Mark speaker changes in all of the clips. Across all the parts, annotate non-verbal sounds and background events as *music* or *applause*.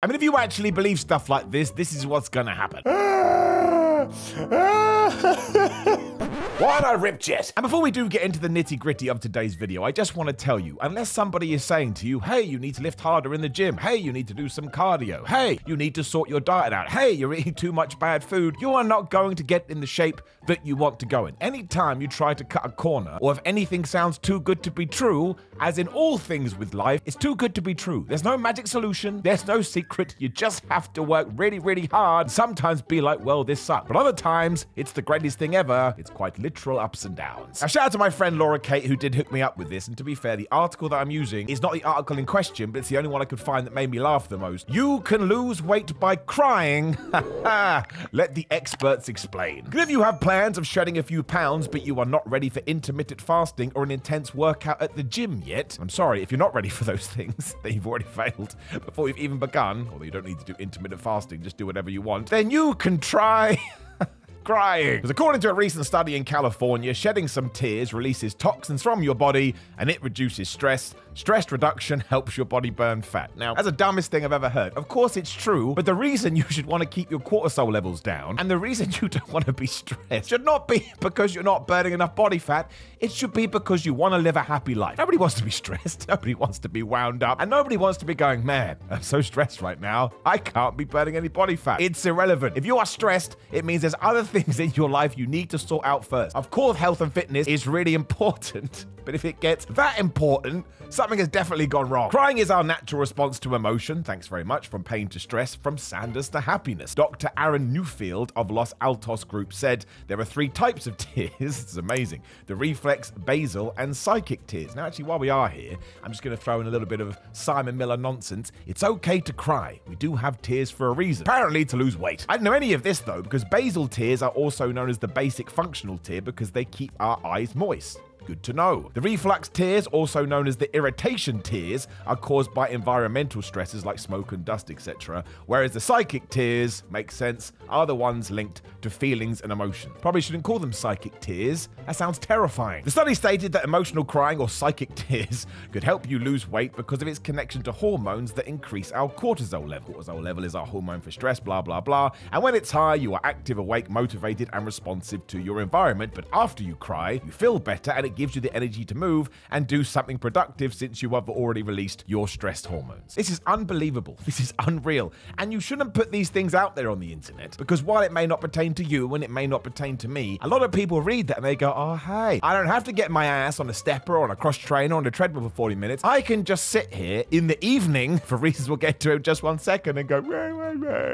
Speaker 1: I mean, if you actually believe stuff like this, this is what's gonna happen. *laughs* Why'd I rip Jet? And before we do get into the nitty gritty of today's video, I just want to tell you, unless somebody is saying to you, hey, you need to lift harder in the gym, hey, you need to do some cardio, hey, you need to sort your diet out, hey, you're eating too much bad food, you are not going to get in the shape that you want to go in. Anytime you try to cut a corner, or if anything sounds too good to be true, as in all things with life, it's too good to be true. There's no magic solution, there's no secret, you just have to work really, really hard, sometimes be like, well, this sucks. But other times, it's the greatest thing ever. It's quite literal ups and downs. Now, shout out to my friend Laura Kate, who did hook me up with this. And to be fair, the article that I'm using is not the article in question, but it's the only one I could find that made me laugh the most. You can lose weight by crying. *laughs* Let the experts explain. If you have plans of shedding a few pounds, but you are not ready for intermittent fasting or an intense workout at the gym yet, I'm sorry, if you're not ready for those *laughs* things, then you've already failed before you've even begun, although you don't need to do intermittent fasting, just do whatever you want, then you can try *laughs* crying. Because according to a recent study in California, shedding some tears releases toxins from your body and it reduces stress. Stress reduction helps your body burn fat. Now, that's the dumbest thing I've ever heard. Of course, it's true, but the reason *laughs* you should want to keep your cortisol levels down and the reason *laughs* you don't want to be stressed should not be *laughs* because you're not burning enough body fat. It should be because you want to live a happy life. Nobody wants to be stressed. Nobody wants to be wound up. And nobody wants to be going, man, I'm so stressed right now. I can't be burning any body fat. It's irrelevant. If you are stressed, it means there's other things in your life you need to sort out first. Of course, health and fitness is really important, but if it gets that important, something has definitely gone wrong. Crying is our natural response to emotion. Thanks very much. From pain to stress, from sadness to happiness. Dr. Aaron Newfield of Los Altos Group said there are three types of *laughs* tears. it's amazing. The reflex, basal, and psychic tears. Now, actually, while we are here, I'm just going to throw in a little bit of Simon Miller nonsense. It's okay to cry. We do have tears for a reason. Apparently, to lose weight. I didn't know any of this, though, because basal tears are also known as the basic functional tear because they keep our eyes moist. Good to know. The reflex tears, also known as the irritation tears, are caused by environmental stresses like smoke and dust, etc. Whereas the psychic tears, makes sense, are the ones linked to feelings and emotion. Probably shouldn't call them psychic tears. That sounds terrifying. The study stated that emotional crying or psychic *laughs* tears could help you lose weight because of its connection to hormones that increase our cortisol level. Cortisol level is our hormone for stress, blah, blah, blah. And when it's high, you are active, awake, motivated, and responsive to your environment. But after you cry, you feel better and it gives you the energy to move and do something productive since you have already released your stress hormones. This is unbelievable. *laughs* This is unreal. And you shouldn't put these things out there on the internet because while it may not pertain to you and it may not pertain to me, a lot of people read that and they go, oh, hey, I don't have to get my ass on a stepper or on a cross trainer on a treadmill for 40 minutes. I can just sit here in the evening, *laughs* for reasons we'll get to in just one second, and go.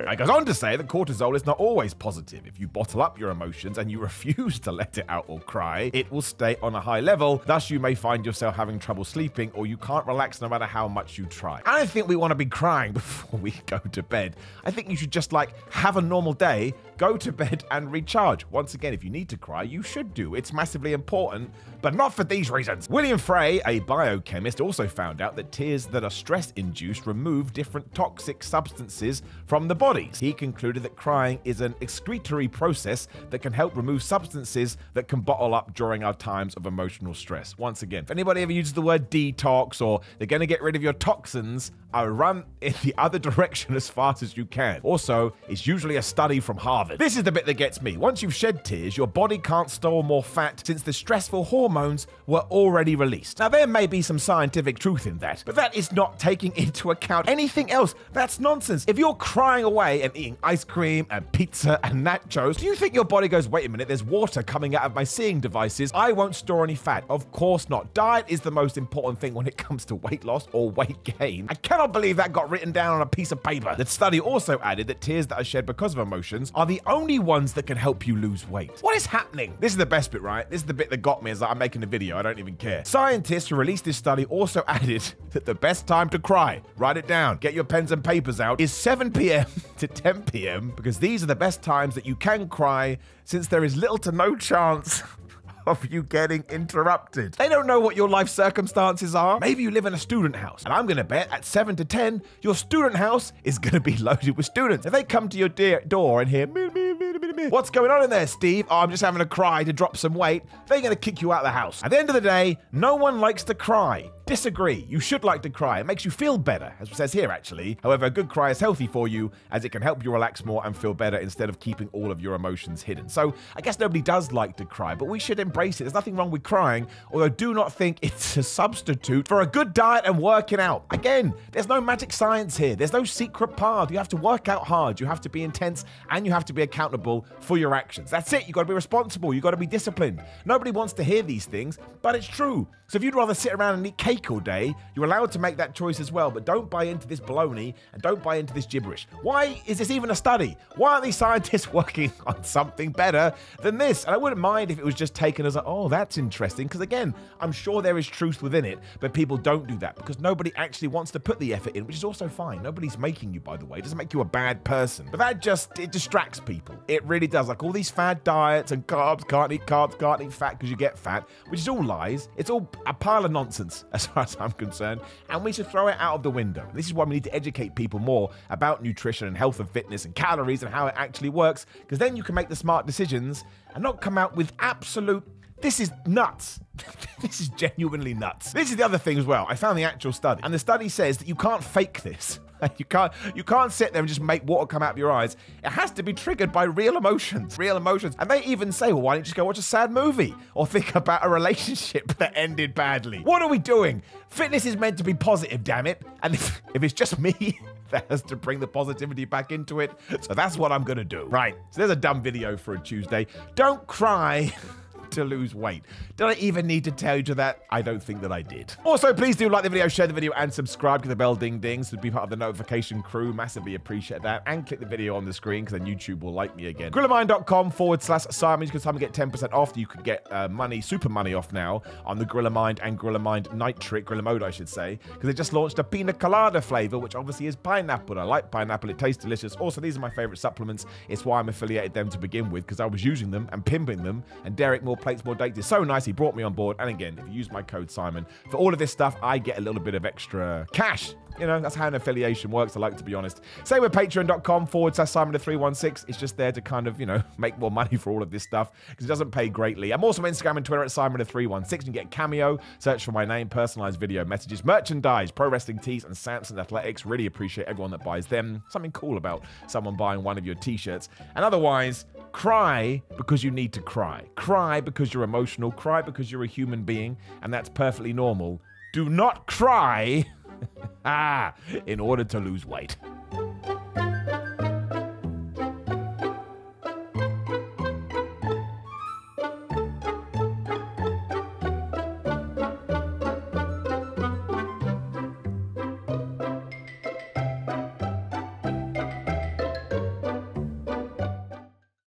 Speaker 1: I goes on to say that cortisol is not always positive. If you bottle up your emotions and you *laughs* refuse to let it out or cry, it will stay on a high level. Thus, you may find yourself having trouble sleeping or you can't relax no matter how much you try. I don't think we want to be crying *laughs* before we go to bed. I think you should just like have a normal day, go to bed and recharge. Once again, if you need to cry, you should do. It's massively important, but not for these reasons. William Frey, a biochemist, also found out that tears that are stress induced remove different toxic substances from the bodies. He concluded that crying is an excretory process that can help remove substances that can bottle up during our times of emotional stress. Once again, if anybody ever uses the word detox or they're going to get rid of your toxins, I run in the other *laughs* direction as fast as you can. Also, it's usually a study from Harvard. This is the bit that gets me. Once you've shed tears, your body can't store more fat since the stressful hormones were already released. Now, there may be some scientific truth in that, but that is not taking *laughs* into account anything else. That's nonsense. If you're crying away and eating ice cream and pizza and nachos, do you think your body goes, wait a minute, there's water coming out of my seeing devices? I won't store any fat. Of course not. Diet is the most important thing when it comes to weight loss or weight gain. I cannot believe that got written down on a piece of paper. The study also added that tears that are shed because of emotions are the only ones that can help you lose weight. What is happening? This is the best bit, right? This is the bit that got me as I'm making a video. I don't even care. Scientists who released this study also *laughs* added that the best time to cry, write it down, get your pens and papers out, is 7 p.m. *laughs* to 10 p.m. because these are the best times that you can cry since there is little to no chance *laughs* of you getting interrupted. They don't know what your life circumstances are. Maybe you live in a student house, and I'm gonna bet at 7 to 10, your student house is gonna be *laughs* loaded with students. If they come to your door and hear, what's going on in there, Steve? Oh, I'm just having a cry to drop some weight, they're gonna kick you out of the house. At the end of the day, no one likes to cry. Disagree. You should like to cry. It makes you feel better, as it says here, actually. However, a good cry is healthy for you, as it can help you relax more and feel better instead of keeping all of your emotions hidden. So, I guess nobody does like to cry, but we should embrace it. There's nothing wrong with crying, although do not think it's a substitute for a good diet and working out. Again, there's no magic science here. There's no secret path. You have to work out hard, you have to be intense, and you have to be accountable for your actions. That's it. You've got to be responsible. You've got to be disciplined. Nobody wants to hear these things, but it's true. So if you'd rather sit around and eat cake all day, you're allowed to make that choice as well. But don't buy into this baloney and don't buy into this gibberish. Why is this even a study? Why aren't these *laughs* scientists working on something better than this? And I wouldn't mind if it was just taken as a, oh, that's interesting. Because again, I'm sure there is truth within it, but people don't do that because nobody actually wants to put the effort in, which is also fine. Nobody's making you, by the way. It doesn't make you a bad person. But that just, it distracts people. It really does. Like all these fad diets and carbs, can't eat carbs, can't eat fat because you get fat, which is all lies. It's all a pile of nonsense as far *laughs* as I'm concerned. And we should throw it out of the window. This is why we need to educate people more about nutrition and health and fitness and calories and how it actually works. Because then you can make the smart decisions and not come out with absolute this is nuts. *laughs* this is genuinely nuts. This is the other thing as well. I found the actual study, and the study says that you can't fake this. *laughs* you can't you can't sit there and just make water come out of your eyes. It has to be triggered by real emotions, *laughs* real emotions. And they even say, well, why don't you just go watch a sad movie or think *laughs* about a relationship that ended badly? What are we doing? Fitness is meant to be positive, damn it. And if, if it's just me that has to bring the positivity back into it, so that's what I'm gonna do. Right. So there's a dumb video for a Tuesday. Don't cry. To lose weight. Did I even need to tell you that? I don't think that I did. Also, please do like the video, share the video, and subscribe to the bell ding dings to be part of the notification crew. Massively appreciate that. And click the video on the screen because then YouTube will like me again. Gorillamind.com forward slash Simon. You can Simon get 10% off. You can get uh, money, super money off now on the Gorilla Mind and Gorilla Mind Nitric, Gorilla Mode, I should say, because they just launched a pina colada flavor, which obviously is pineapple. I like pineapple. It tastes delicious. Also, these are my favorite supplements. It's why I'm affiliated them to begin with because I was using them and pimping them. And Derek more plates, more dates. It's so nice. He brought me on board. And again, if you use my code Simon for all of this stuff, I get a little bit of extra cash you know, that's how an affiliation works, I like to be honest. Same with patreon.com forward slash Simon 316. It's just there to kind of, you know, *laughs* make more money for all of this stuff because it doesn't pay greatly. I'm also on Instagram and Twitter at Simon 316. You can get Cameo, search for my name, personalized video messages, merchandise, pro wrestling tees, and Samson Athletics. Really appreciate everyone that buys them. Something cool about someone buying one of your t shirts. And otherwise, cry because you need to cry. Cry because you're emotional. Cry because you're a human being, and that's perfectly normal. Do not cry. ah, *laughs* in order to lose weight.